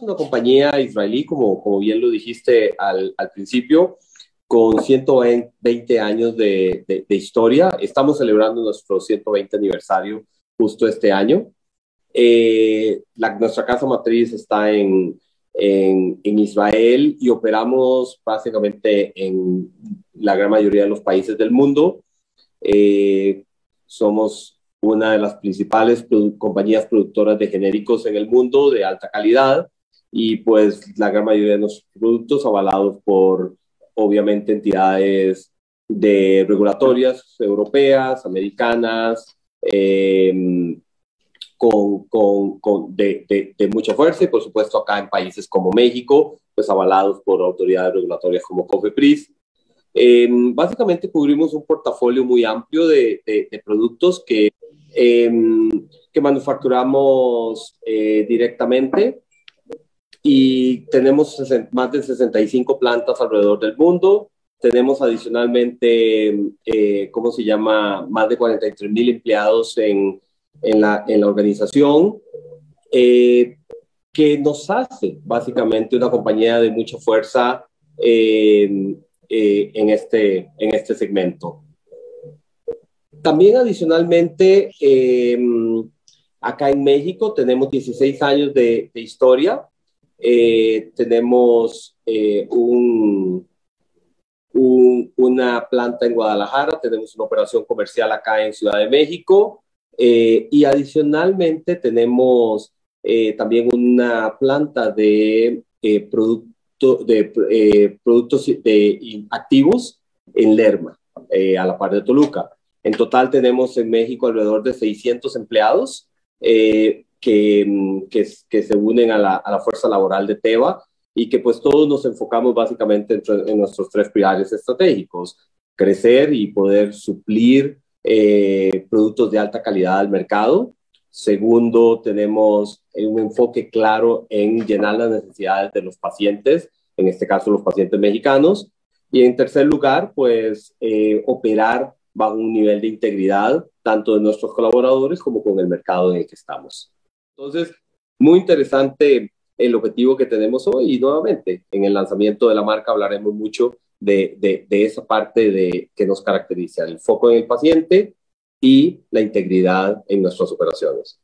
una compañía israelí, como, como bien lo dijiste al, al principio, con 120 años de, de, historia. Estamos celebrando nuestro 120 aniversario justo este año. Eh, la, nuestra casa matriz está en, en, en, Israel y operamos básicamente en la gran mayoría de los países del mundo. Eh, somos una de las principales compañías productoras de genéricos en el mundo de alta calidad y pues la gran mayoría de nuestros productos avalados por obviamente entidades de regulatorias europeas, americanas, eh, con, con, con de, de, de, mucha fuerza y por supuesto acá en países como México, pues avalados por autoridades regulatorias como COFEPRIS. Eh, básicamente cubrimos un portafolio muy amplio de, de productos que, eh, que manufacturamos eh, directamente y tenemos más de 65 plantas alrededor del mundo. Tenemos adicionalmente, eh, ¿cómo se llama?, más de 43 mil empleados en, en, la, en la organización, eh, que nos hace básicamente una compañía de mucha fuerza eh, en, este, en este segmento. También adicionalmente, eh, acá en México tenemos 16 años de, de historia eh, tenemos eh, un, un, una planta en Guadalajara, tenemos una operación comercial acá en Ciudad de México eh, y adicionalmente tenemos también una planta de, producto, de productos de, activos en Lerma, a la par de Toluca. En total tenemos en México alrededor de 600 empleados. Que, que, se unen a la, fuerza laboral de Teva y que pues todos nos enfocamos básicamente en, en nuestros tres pilares estratégicos, crecer y poder suplir eh, productos de alta calidad al mercado. Segundo, tenemos un enfoque claro en llenar las necesidades de los pacientes, en este caso los pacientes mexicanos. Y en tercer lugar, pues eh, operar bajo un nivel de integridad, tanto de nuestros colaboradores como con el mercado en el que estamos. Entonces, muy interesante el objetivo que tenemos hoy y nuevamente en el lanzamiento de la marca hablaremos mucho de, de, de esa parte de, que nos caracteriza, el foco en el paciente y la integridad en nuestras operaciones.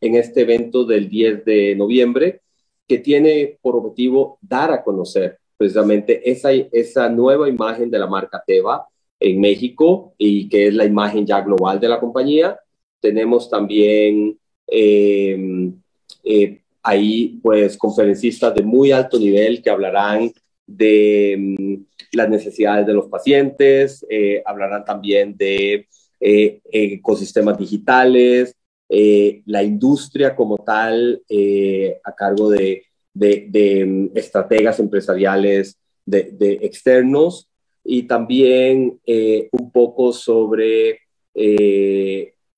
En este evento del 10 de noviembre, que tiene por objetivo dar a conocer precisamente esa, esa nueva imagen de la marca Teva en México y que es la imagen ya global de la compañía. Tenemos también eh, eh, ahí, pues, conferencistas de muy alto nivel que hablarán de um, las necesidades de los pacientes, eh, hablarán también de ecosistemas digitales, la industria como tal, a cargo de, de, um, estrategas empresariales de, externos y también un poco sobre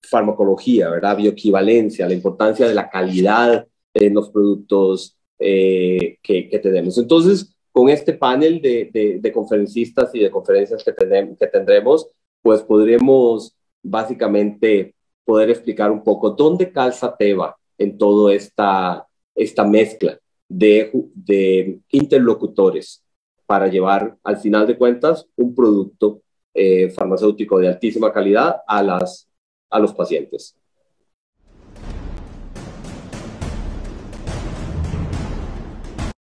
farmacología, ¿verdad? Bioequivalencia, la importancia de la calidad en los productos eh, que, que, tenemos. Entonces, con este panel de, de, conferencistas y de conferencias que, que tendremos, pues podremos básicamente poder explicar un poco dónde calza Teva en toda esta, esta mezcla de, de interlocutores para llevar, al final de cuentas, un producto eh, farmacéutico de altísima calidad a las a los pacientes.